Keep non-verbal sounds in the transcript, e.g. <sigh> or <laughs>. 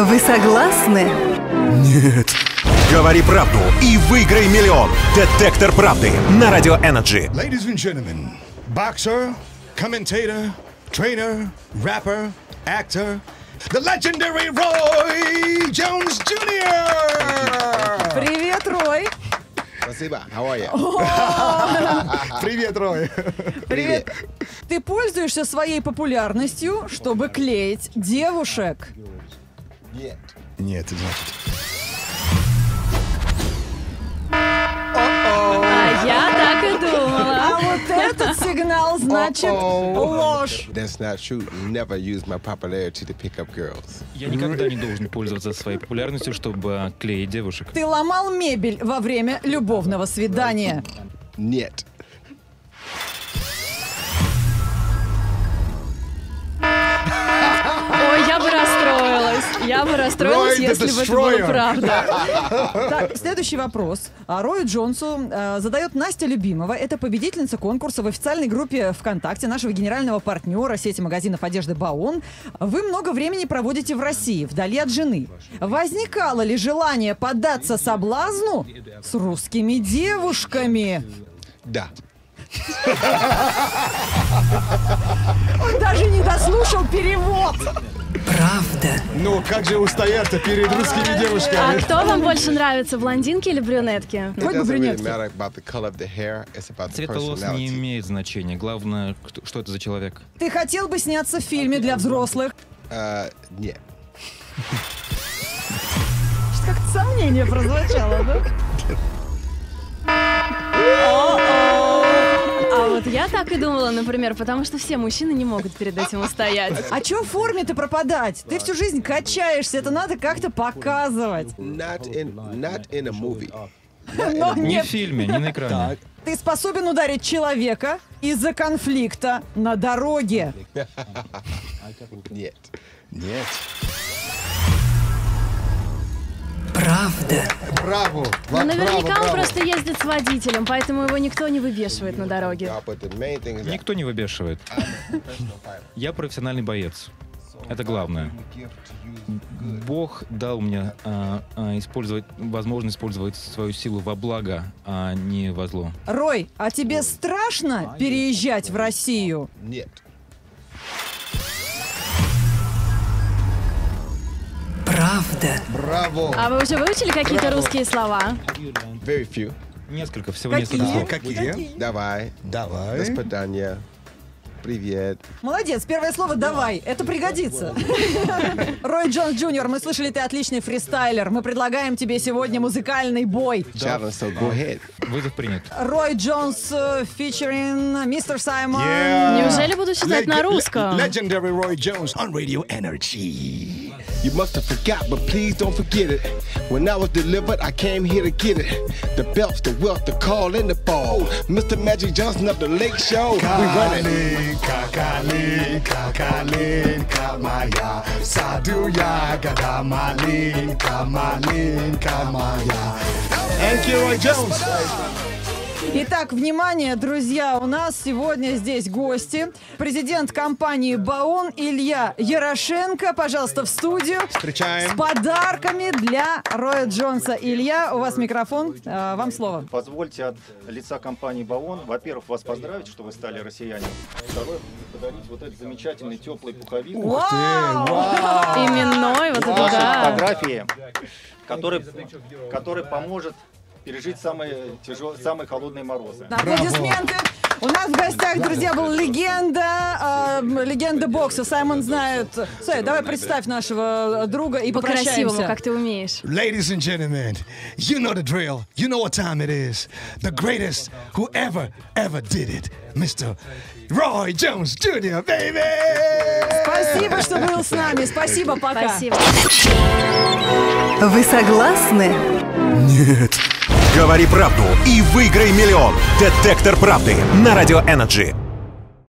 Вы согласны? Нет. Говори правду и выиграй миллион. Детектор правды на Радио Energy. Ladies and gentlemen, boxer, commentator, trainer, rapper, actor, the legendary Roy Jones Jr. Привет, Рой! Спасибо. How are you? <laughs> Привет, Рой. Привет. Ты пользуешься своей популярностью, чтобы клеить девушек. Нет. Значит. А я так и думала. А вот этот сигнал значит ложь. That's not true. Never use my popularity to pick up girls. Я никогда не должен пользоваться своей популярностью, чтобы клеить девушек. Ты ломал мебель во время любовного свидания. Нет. Я бы расстроилась, если бы это было правда. <laughs> Так, следующий вопрос. А, Рою Джонсу э, задает Настя Любимова. Это победительница конкурса в официальной группе ВКонтакте нашего генерального партнера сети магазинов одежды Баон. Вы много времени проводите в России, вдали от жены. Возникало ли желание поддаться соблазну с русскими девушками? Да. Он даже не дослушал перевод. Правда. Ну, как же устоять-то перед русскими А девушками? кто вам больше нравится, блондинки или брюнетки? Really брюнетки. Цвет волос не имеет значения. Главное, кто- что это за человек. Ты хотел бы сняться в фильме для взрослых? Uh, нет. Что-то Как-то сомнение прозвучало, да? <laughs> Вот я так и думала, например, потому что все мужчины не могут перед этим устоять. А чё в форме-то пропадать? Ты всю жизнь качаешься, это надо как-то показывать. Not in, not in a movie. <laughs> Но Ни нет, в фильме, ни на экране. ты способен ударить человека из-за конфликта на дороге. <laughs> Нет. Нет. Правда. Браво. Но Ва- наверняка браво, он браво. просто ездит с водителем, поэтому его никто не вывешивает на дороге. Никто не выбешивает. Я профессиональный боец. Это главное. Бог дал мне а, а, использовать, возможность использовать свою силу во благо, а не во зло. Рой, а тебе страшно переезжать в Россию? нет. Правда. Браво. А вы уже выучили какие-то русские слова? Very few. Несколько, всего Какие? несколько слов. Какие? Давай. До Давай. свидания. Привет. Молодец, первое слово «давай», это пригодится. <laughs> Рой Джонс Джуниор, мы слышали, ты отличный фристайлер. Мы предлагаем тебе сегодня музыкальный бой. Challenge, so go ahead. Вызов принят. Рой Джонс, featuring Мистер Саймон. Неужели буду читать на русском? le- Legendary Roy Jones on Radio Energy. You must have forgot, but please don't forget it. When I was delivered, I came here to get it. The belts, the wealth, the call, and the ball. Mr. Magic Johnson of the Lake Show. We run it. Kakalin, kakalin, kamaya. Saduya, gadamalin, kamalin, kamaya. Thank you, Roy Jones. Итак, внимание, друзья, у нас сегодня здесь гости. Президент компании «Баон» Илья Ярошенко, пожалуйста, в студию. Встречаем. С подарками для Роя Джонса. Илья, у вас микрофон, э, вам слово. Позвольте от лица компании «Баон», во-первых, вас поздравить, что вы стали россиянином. Второе, подарить вот этот замечательный теплый пуховик. Вау! Именной, вот это Вашей да. фотографии, который, который поможет пережить самые тяжелые, самые холодные морозы. Аплодисменты. У нас в гостях, друзья, был легенда, э, легенда бокса. Саймон знает. Сэй, давай представь нашего друга и По-красивому, попрощаемся. как ты умеешь. Ladies and gentlemen, you know the drill. You know what time it is. The greatest who ever, ever did it. Mr. Roy Jones Jr., baby! Спасибо, что был с нами. Спасибо, пока. Спасибо. Вы согласны? Нет. Говори правду и выиграй миллион. Детектор правды на Радио Energy.